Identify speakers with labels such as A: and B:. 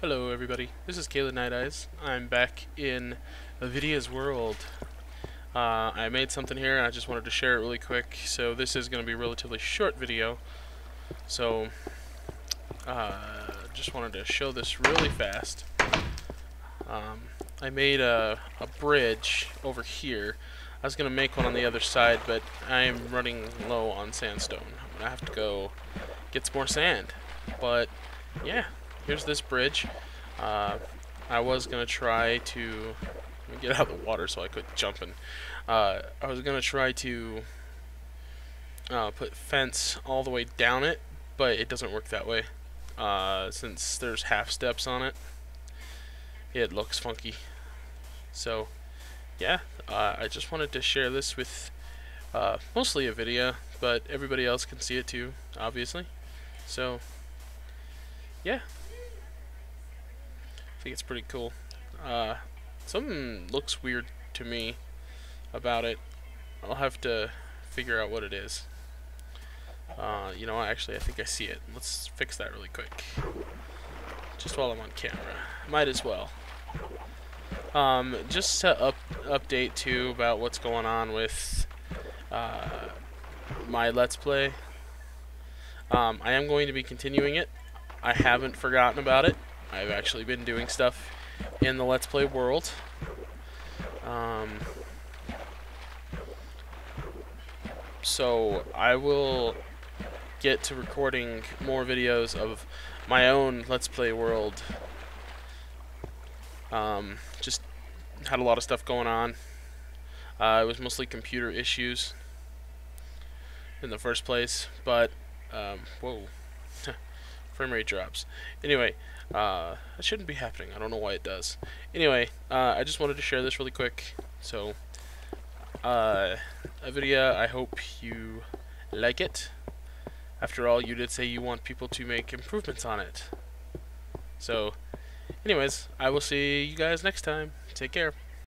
A: Hello everybody, this is Kalen Nighteyes. I'm back in Avidya's world. Uh, I made something here and I just wanted to share it really quick. So this is going to be a relatively short video. So, uh, just wanted to show this really fast. Um, I made a, a bridge over here. I was going to make one on the other side, but I'm running low on sandstone. I'm going to have to go get some more sand. But, yeah, here's this bridge. Uh, I was to try to get out of the water so I could jump in. Uh, I was to try to uh, put fence all the way down it, but it doesn't work that way. Uh, since there's half steps on it, it looks funky. So, yeah, uh, I just wanted to share this with uh, mostly Avidya, but everybody else can see it too, obviously. So, yeah. I think it's pretty cool. Uh, something looks weird to me about it. I'll have to figure out what it is. Uh, you know, actually, I think I see it. Let's fix that really quick. Just while I'm on camera. Might as well. Um, just to up update too about what's going on with uh, my Let's Play. Um, I am going to be continuing it. I haven't forgotten about it. I've actually been doing stuff in the Let's Play world. Um, so I will get to recording more videos of my own Let's Play world. Um, just had a lot of stuff going on. Uh, it was mostly computer issues in the first place, but um, whoa, frame rate drops. Anyway, uh, that shouldn't be happening. I don't know why it does. Anyway, uh, I just wanted to share this really quick. So, uh, Avidya. I hope you like it. After all, you did say you want people to make improvements on it. So, anyways, I will see you guys next time. Take care.